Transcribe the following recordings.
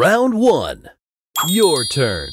Round one. Your turn.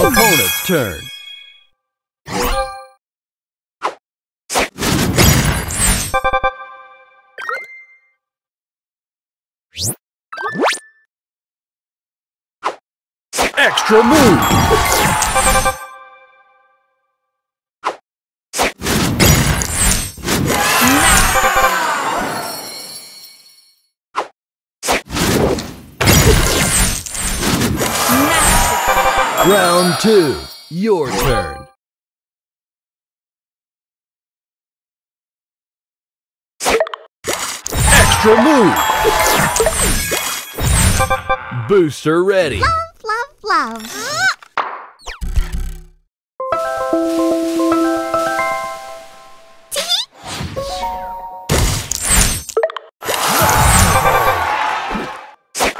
Opponent's turn. Extra move! Round two. Your turn. Extra move! Booster ready. Love, love, love.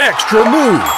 Extra move!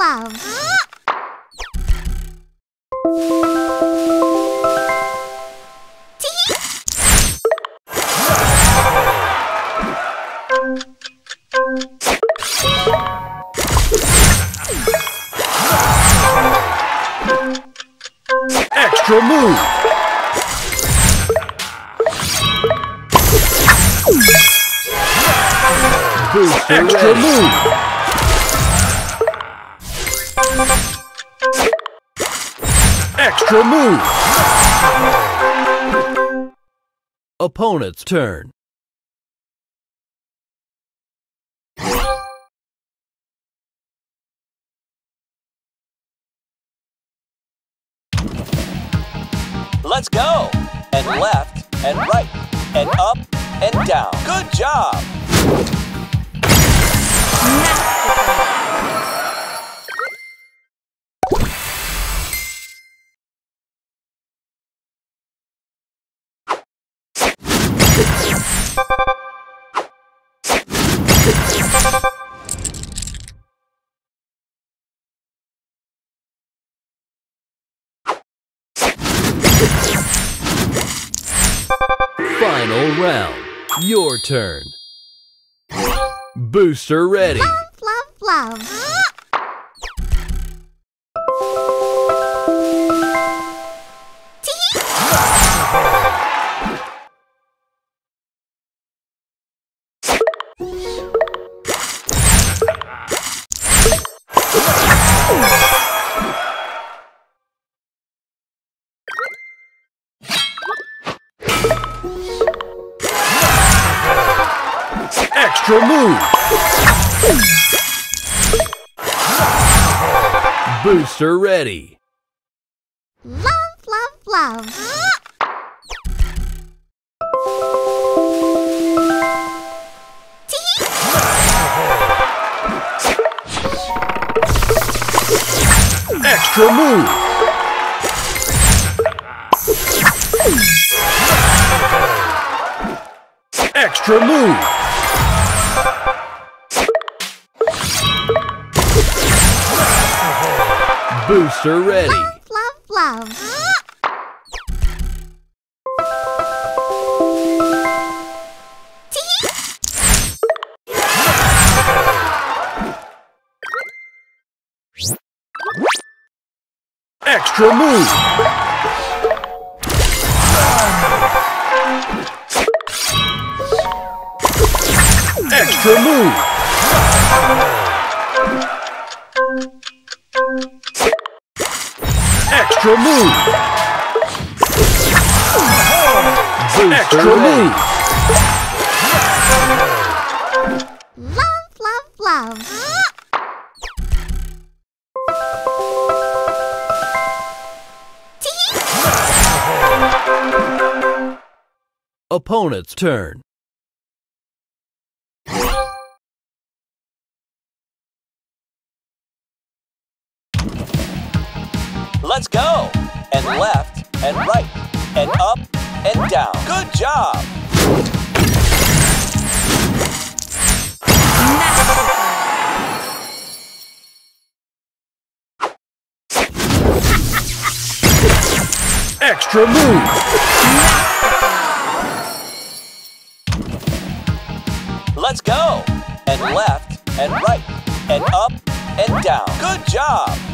Love, love, love. Extra move! Booster Extra ready. move! Extra move! Opponent's turn. Let's go. And left and right and up and down. Good job. Final round. Your turn. Booster ready. Love, love, love. Extra move! Booster ready. Love, love, love. Extra move! Extra move! booster ready. Love, love, love. Extra move! extra move. Extra move. Extra move. Love, love, love. Opponent's turn. Let's go. And left and right and up and down. Good job. Extra move. Let's go. And left and right and up and down. Good job.